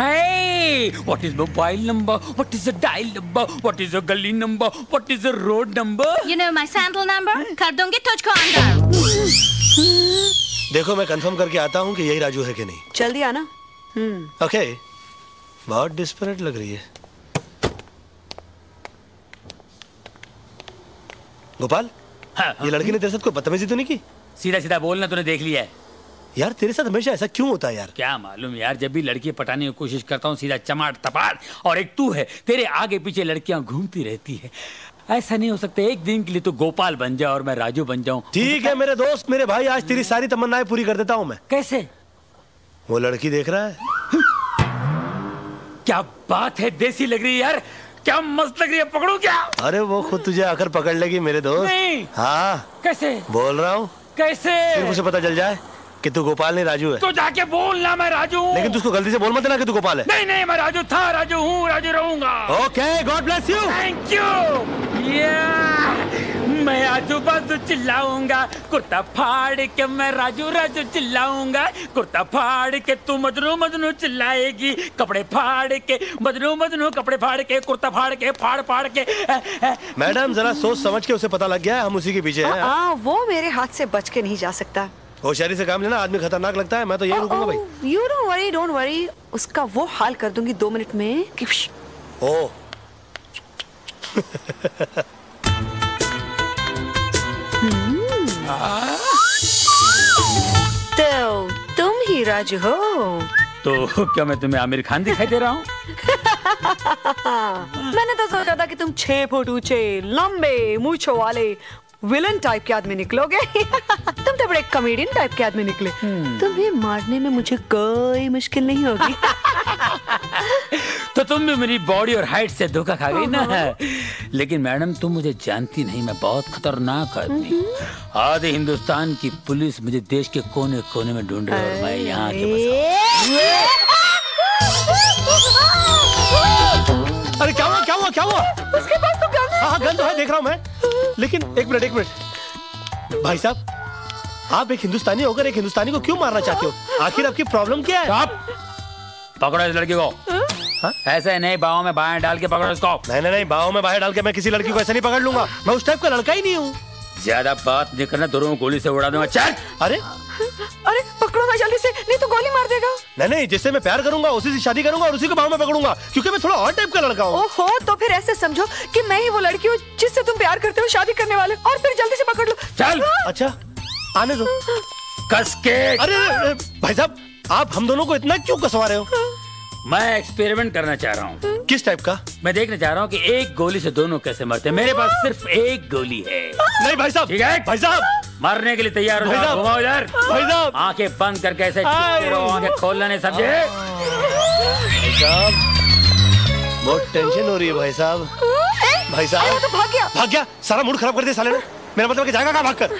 Hey, what is mobile number? What is the dial number? What is the gully number? What is the road number? You know my sandal number? कर दूँगी तुझको अंदर देखो मैं confirm करके आता हूँ कि यही राजू है कि नहीं जल्दी आना हम्म ओके बहुत डिस्परेट लग रही है गोपाल हाँ, ये लड़की ने तेरे साथ कोई बदतमीजी तो नहीं की सीधा सीधा बोलना तूने देख लिया है यार तेरे साथ हमेशा ऐसा क्यों होता है यार? क्या मालूम यार जब भी लड़की पटाने की कोशिश करता हूँ सीधा चमाट तपाट और एक तू है तेरे आगे पीछे लड़कियाँ घूमती रहती है। ऐसा नहीं हो सकता एक दिन के लिए तो गोपाल बन जाए और मैं राजू बन जाऊँ। ठीक है मेरे दोस्त मेरे भाई आज तेरी सारी तमन्नाएँ पूरी कर देता हूँ मैं। कैसे? वो लड़की देख रहा है। क्या बात है देसी लग रही है यार क्या मस्त लग रही है पकड़ू क्या? अरे वो खुद तुझे आकर पकड़ लेगी मेरे दोस्त। नहीं। हाँ। कैसे? बोल रहा हूँ। कैसे? उसे पता चल जाए। कि तू गोपाल नहीं राजू है। तो जाके बोलना मैं राजू। हूँ। लेकिन तू उसको गलती से बोल मत देना कि तू गोपाल है। नहीं नहीं मैं राजू था राजू हूँ राजू रहूँगा। Okay God bless you thank you मैं राजू बाजू चिल्लाऊँगा कुर्ता फाड़ के मैं राजू राजू चिल्लाऊँगा कुर्ता फाड़ के तू मजनू मजनू चिल्लाएगी कपड़े फाड़ के मजनू मजनू कपड़े फाड़ के कुर्ता फाड़ के फाड़ फाड़ के मैडम जरा सोच समझ के उसे पता लग गया है हम उसी के पीछे हैं। हाँ वो मेरे हाथ से बच के नहीं जा सकता। होशियारी से काम लेना आदमी खतरनाक लगता है मैं तो यही रुकूँगा भाई। You don't worry don't worry उसका वो हाल कर दूँगी दो मिनट में। ओ। तो तुम ही राज हो। तो क्या मैं तुम्हें आमिर खान दिखाई दे रहा हूँ? मैंने तो सोचा था कि तुम छह फुट ऊँचे लंबे मूछों वाले विलन टाइप के आदमी निकलोगे। कॉमेडियन टाइप के आदमी निकले। तुम्हें मारने में मुझे कोई मुश्किल नहीं होगी। तो तुम भी मेरी बॉडी और हाइट से धोखा खा गई ना? लेकिन मैडम तुम मुझे जानती नहीं मैं बहुत खतरनाक आदमी आधे हिंदुस्तान की पुलिस मुझे देश के कोने कोने में ढूंढ रही है और मैं यहाँ के बस अरे क्या हुआ क्या हुआ क्या हुआ? उसके पास तो गन है। हाँ हाँ गन तो है देख रहा हूँ मैं। लेकिन एक मिनट एक मिनट। भाई साहब आप एक हिंदुस्तानी होकर एक हिंदुस्तानी को क्यों मारना चाहते हो? आखिर आपकी प्रॉब्लम क्या है? स्टॉप पकड़ो इस लड़की को। ऐसे नहीं बाहों में बाएँ डाल के पकड़ो इसको। नहीं नहीं नहीं बाहों में बाहर डाल के मैं किसी लड़की को ऐसे नहीं पकड़ लूँगा। मैं उस टाइप का लड़का ही नहीं हूँ। ज़्यादा बात नहीं करना दोनों गोली से उड़ा दूँगा। चल! अरे? अरे पकड़ो ना जल्दी से नहीं तो गोली मार देगा। नहीं नहीं जिससे मैं प्यार करूँगा उसी से शादी करूँगा और उसी को बाहों में पकड़ूँगा क्योंकि मैं थोड़ा और टाइप का लड़का हूँ। ओहो तो फिर ऐसे समझो कि मैं ही वो लड़की हूँ जिससे तुम प्यार करते हो शादी करने वाले और फिर जल्दी से पकड़ लो। चल! अच्छा। आने दो। कस के। अरे भाई साहब आप हम दोनों को इतना क्यों कसवा रहे हो? मैं एक्सपेरिमेंट करना चाह रहा हूँ। किस टाइप का? मैं देखना चाह रहा हूँ कि एक गोली से दोनों कैसे मरते हैं। मेरे पास सिर्फ़ एक गोली है। नहीं भाई साहब ठीक है? भाई साहब। मरने के लिए तैयार हो भाई जाओ साहब। घुमाओ इधर। भाई साहब। आँखें बंद करके ऐसे रहो आँखें खोलना नहीं समझे। साहब बहुत टेंशन हो रही है भाई साहब। भाई साहब। तो भाग गया। भाग गया? सारा मूड खराब कर दिया साले ने। मेरा मतलब कि जाएगा कहाँ भाग कर